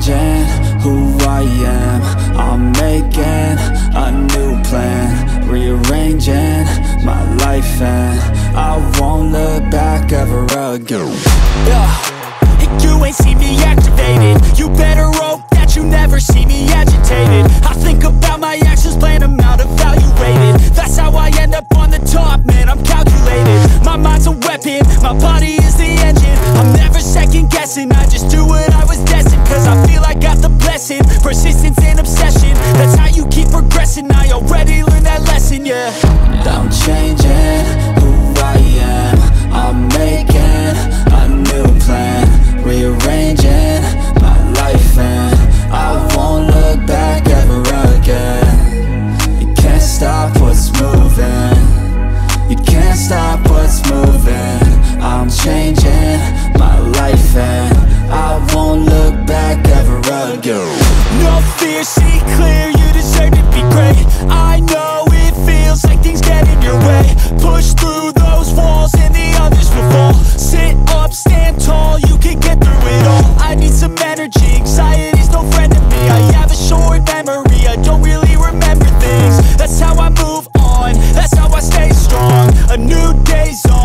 changing who I am I'm making a new plan Rearranging my life and I won't look back ever again yeah. You ain't see me activate clear, see clear, you deserve to be great I know it feels like things get in your way. Push through